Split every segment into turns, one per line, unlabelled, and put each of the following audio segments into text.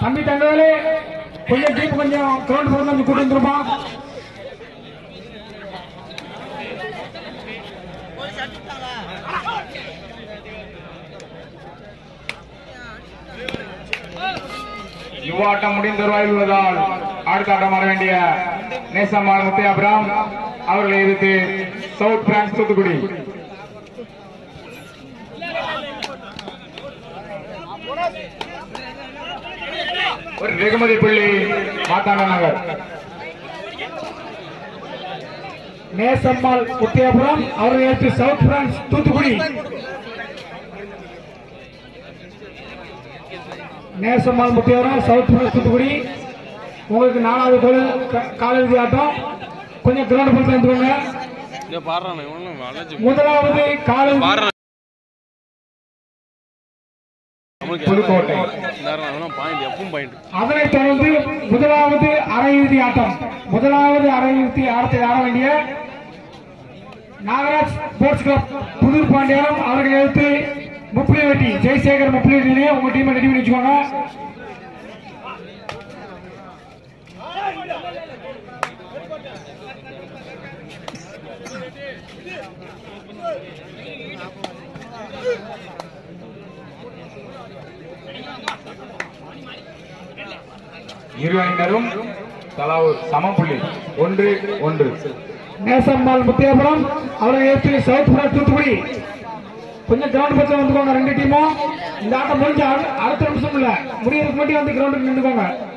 தம்பி தங்கவேலே கொஞ்சம் டீப் கொஞ்சம் கிரௌண்ட் போட்டு கொஞ்சம் கூட்டு வந்துருமா
யுவாட்டம் முடிந்த வருவாயில் அடுத்த ஆட்டம் வர வேண்டிய நேசம்மாள் முத்தையாபுரம் அவர்களை எதிர்த்து சவுத் பிரான்ஸ் தூத்துக்குடி ஒரு வெகுமதி புள்ளி மாத்தாண்ட நகர்.
நேசம்மாள் முத்தியாபுரம் அவர்களை ஏற்று South Friends Thoothukudi. Nesammal Muthiyapuram South Friends Thoothukudi. உங்களுக்கு நாலாவது கோல் காலிறுதி ஆட்டம். கொஞ்சம் கிரௌண்ட் போட்டு வந்துருங்க முதலாவது காலிறுதி.
புதுக்கோட்டை
அதனைத் தொடர்ந்து முதலாவது அரையிறுதி ஆட்டம். முதலாவது அரையிறுதி ஆட்டத்தை ஆட வேண்டிய நாகராஜ் ஸ்போர்ட்ஸ் கிளப் புதூர் பாண்டியாரம் அவர்களை எடுத்து முப்பிலி வெட்டி. ஜெய்சேகர் முப்பிலி வெட்டிலேயே உங்க டீமை ரெடி பண்ணி வச்சுக்கோங்க.
இரு அணியினரும் தலா ஒரு சம புள்ளி. ஒன்று ஒன்று.
நேசம்மாள் முத்தியாபுரம் அவரை ஏற்றி சவுத் தூத்துக்குடி. கொஞ்சம் கிரவுண்ட் பக்கம் வந்துக்கோங்க ரெண்டு டீமும் இந்த ஆட்டம் முடிஞ்ச அடுத்த நிமிஷம் இல்ல. முடியறதுக்கு மட்டும் வந்து கிரவுண்டுக்கு நின்றுக்கோங்க.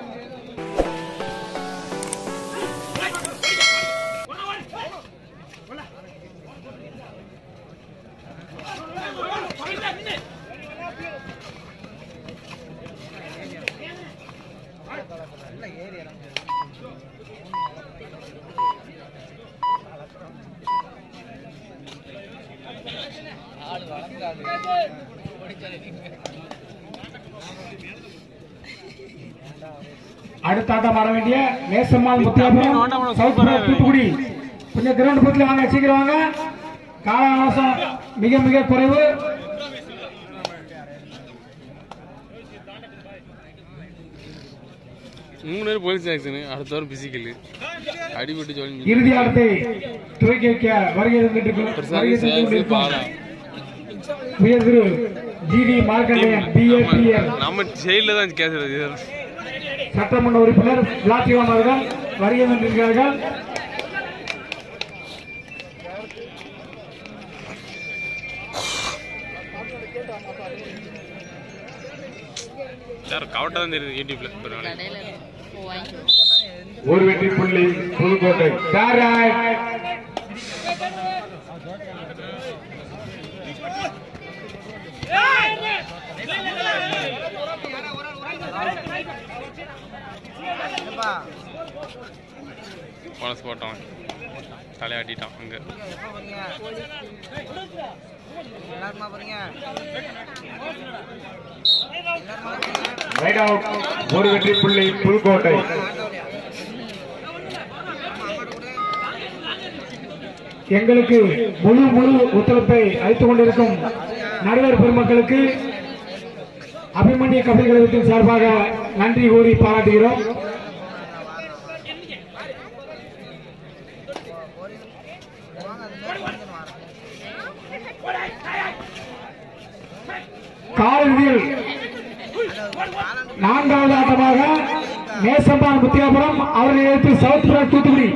அடுத்த ஆட்டம் ஆட வேண்டிய நேசம்மாள் முத்தியாபுரம் தூத்துக்குடி. கொஞ்சம் கிரவுண்ட் பக்கத்துல வாங்க சீக்கிரம் வாங்க. கால அவகாசம் மிக மிக குறைவு.
மூணு பேர் போலீஸ் ஆக்ஷனு அடுத்த வாரம் பிசிக்கல் அடிபட்டு சொல்லி
இறுதி ஆட்டத்தை துவக்கி வைக்க வருகை உயர் திரு ஜிடி மார்க்கண்டேயன் பிஏபிஎல்
நம்ம ஜெயில தான் கேசுறது
சட்டமன்ற உறுப்பினர் விளாசிவம் அவர்கள் வருகை தந்திருக்கிறார்கள்
சார் கவட்டா தான் தெரியுது யூடியூப்ல ஒரு
வெற்றி புள்ளி புதுக்கோட்டை.
மனசு போட்டான் தலையாட்டிட்டான் அங்க.
எல்லாருமா போறீங்க
ரைட் அவுட் ஒரு வெற்றி புள்ளி புதுக்கோட்டை
எங்களுக்கு முழு முழு ஒத்துழைப்பை அளித்துக் கொண்டிருக்கும் நடுவர் பெருமக்களுக்கு அபிமன்ய கபடி கழகத்தின் சார்பாக நன்றி கூறி பாராட்டுகிறோம். காலிறுதியில் நான்காவது ஆட்டமாக நேசம்பான் முத்தியாபுரம் அவர்களை எதிர்த்து சவுத் பிரான்ஸ் தூத்துக்குடி.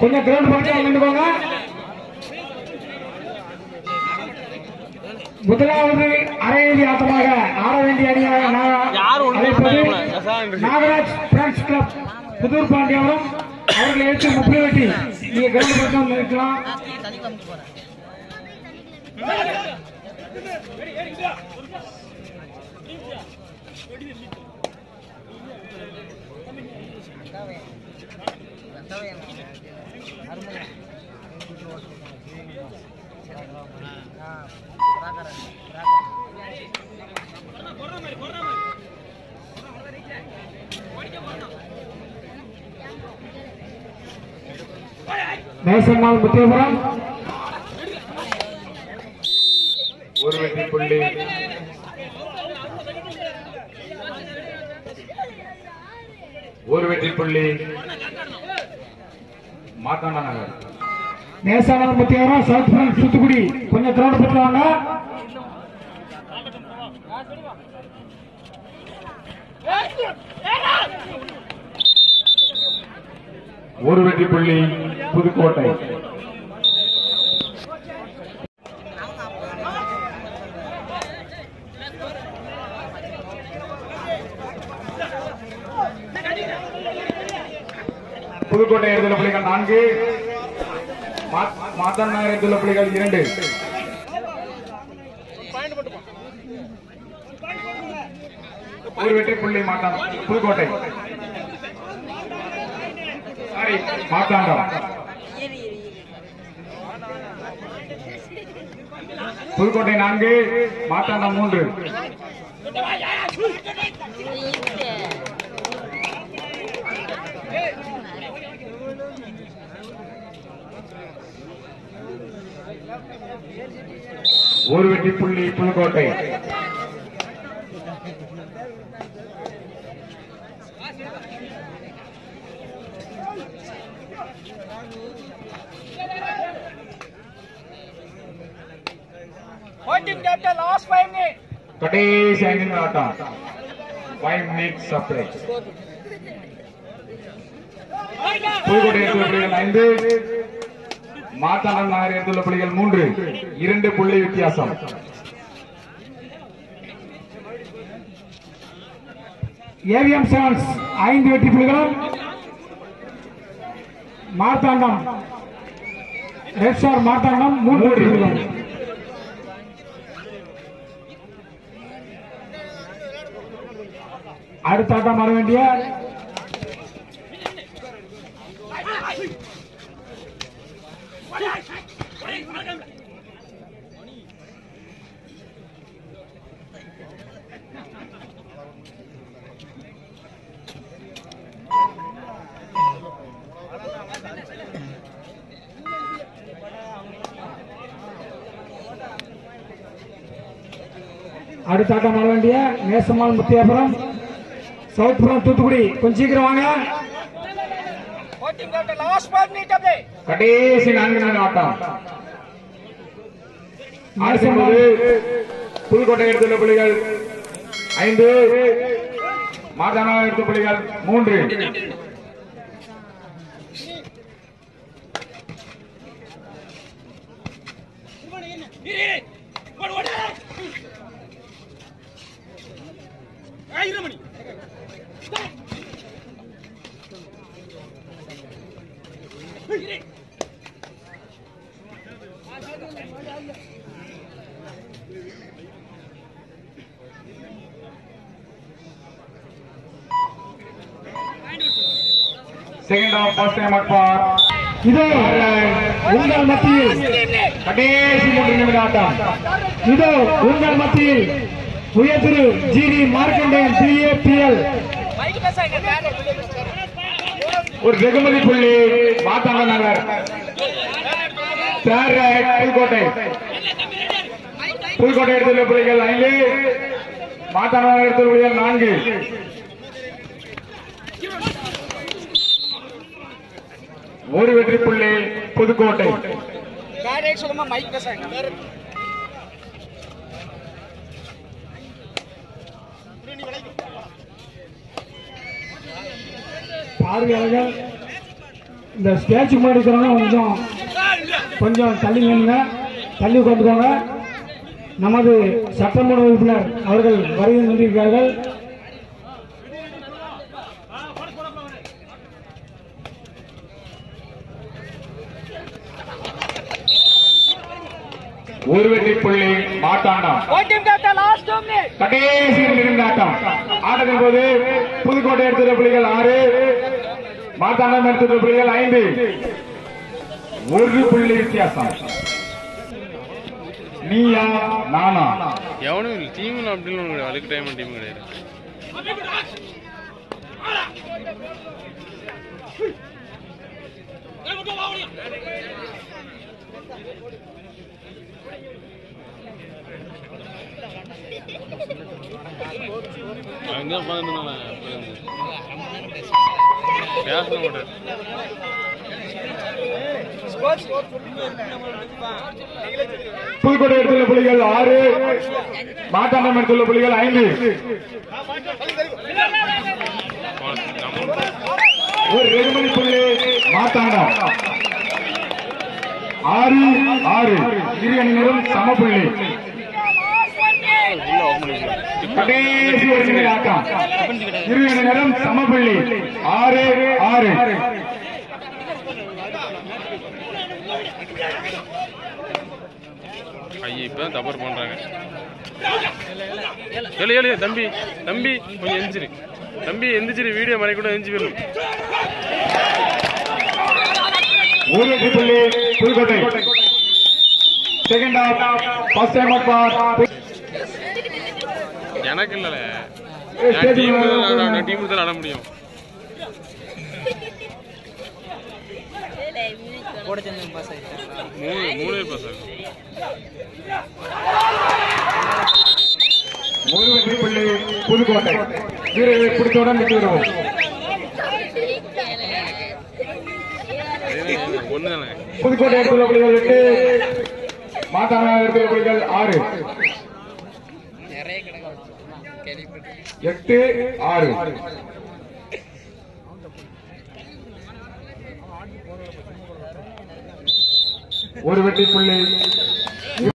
கொஞ்சம் கிரவுண்ட் பக்கத்தில் நின்றுக்கோங்க. முதலாவது அரையிறுதி ஆட்டமாக ஆட வேண்டிய அணியாக. Nagaraj Friends club Pudur Pandiyapuram. அவர்களை எடுத்து முப்பது வெட்டி நீங்க கிரவுண்ட் பக்கம் நிற்கலாம்
தனி
நேசம்மாள் முத்தியபுரம்.
ஒரு வெற்றி புள்ளி. ஒரு வெற்றி புள்ளி. Mathanda Nagar
Nesaman Muthiyapuram South Friends Thoothukudi. கொஞ்சம் கிரௌண்ட் பக்கம் வாங்க
ஒரு வெற்றி புள்ளி புதுக்கோட்டை. புதுக்கோட்டை எடுத்துள்ள புள்ளிகள் நான்கு. மா- நகர் எடுத்துள்ள புள்ளிகள் இரண்டு. ஒரு வெற்றி புள்ளி மாட்டான் புதுக்கோட்டை. மாத்தாண்டம். புதுக்கோட்டை நான்கு மாத்தாண்டம் மூன்று. ஒரு வெற்றி புள்ளி புதுக்கோட்டை. கடைசி ஐந்து நிமிட ஆட்டம் ஃபைவ் மினிட்ஸ் சப்ளை புதுக்கோட்டை எடுத்துள்ள புள்ளிகள் ஐந்து மாத்தாண்டம் நகர் எடுத்துள்ள புள்ளிகள் மூன்று இரண்டு புள்ளி வித்தியாசம்.
ஏவிஎம் செவன்ஸ் ஐந்து வெற்றி புள்ளிகளும் மார்த்தாண்டம் ரெட் ஸ்டார் மார்த்தாண்டம் மூன்று வெற்றி புள்ளிகளும். அடுத்த ஆட்டம் வர வேண்டிய அடுத்த ஆட்டம் வர வேண்டிய நேசமால் முத்தியாபுரம். சவுத் புறம் தூத்துக்குடி கொஞ்சம் சீக்கிரம் வாங்க.
கடைசி நான்கு நிமிட ஆட்டம். ஆடும்போது புதுக்கோட்டை எடுத்துள்ள புள்ளிகள் ஐந்து. மாதானம் எடுத்த புள்ளிகள் மூன்று. செகண்ட் ஆஃப் ஃபர்ஸ்ட் டைம் மாட்பார்
இதோ உங்கள் மத்தியில்
கடைசி மூன்று நிமிட ஆட்டம்.
இதோ உங்கள் மத்தியில் உயர் Thiru G T Markandeyan PAPL
ஒரு வெகுமதி புள்ளி மாத்தாங்க நகர். தேர்ட் புதுக்கோட்டை புதுக்கோட்டை எடுத்துள்ள புள்ளிகள் ஐந்து மாத்தாங்க நகர் எடுத்துள்ள புள்ளிகள் நான்கு. ஒரு வெற்றி புள்ளி புதுக்கோட்டை
பார்வையாளர்கள் இந்த ஸ்டேஜ் முன்னாடி கொஞ்சம் கொஞ்சம் தள்ளி நின்னுங்க தள்ளி உட்காந்துக்கோங்க நமது சட்டமன்ற உறுப்பினர் அவர்கள் வருகை கொண்டிருக்கிறார்கள்
ஒரு வெற்றி இருந்த ஆட்டம் ஆட்டத்தின் போது புதுக்கோட்டை எடுத்துள்ள புள்ளிகள் ஆறு மாத்தாண்டம் எடுத்துள்ள புள்ளிகள் ஐந்து. ஒரு புள்ளி வித்தியாசம். நீயா நானா?
எவனும் டீமில் அப்படின்னு அதுக்கு டைம் டீம் கிடையாது. அங்கே உட்காந்துருந்தானே பேச மாட்டேன்
புதுக்கோட்டை எடுத்துள்ள புள்ளிகள் ஆறு மாட்டாண்டம் எடுத்துள்ள புள்ளிகள் ஐந்து. ஒரு ரெகுமணி புள்ளி மாட்டாண்டம். ஆறு ஆறு. இரு அணியினரும் சம புள்ளி கடைசி ஒரு நிமிட ஆட்டம் இரு அணியினரும் சம புள்ளி ஆறு ஆறு.
ஐயா இப்பதான் தவறு பண்றாங்க. ஏழு ஏழு தம்பி தம்பி கொஞ்சம் எந்திரிச்சிரு தம்பி எந்திரிச்சிரு வீடியோ மறை கூட எந்திரிச்சு போயிடும்
ஒரு வெற்றி புள்ளி Pudukkottai second half first time for
எனக்கு இல்லல நான் டீம் நான் டீம் தான் ஆட முடியும்.
பாஸ் ஆயிட்டேன்
மூணு மூணு பாஸ் ஆகும்
ஒரு வெற்றி புள்ளி புதுக்கோட்டை. வீரர்களை பிடித்தவுடன் விட்டு புதுக்கோட்டை எடுத்துள்ள புள்ளிகள் எட்டு மாத்தான எடுத்துள்ள புள்ளிகள் ஆறு. எட்டு ஆறு. ஒரு வெற்றி புள்ளி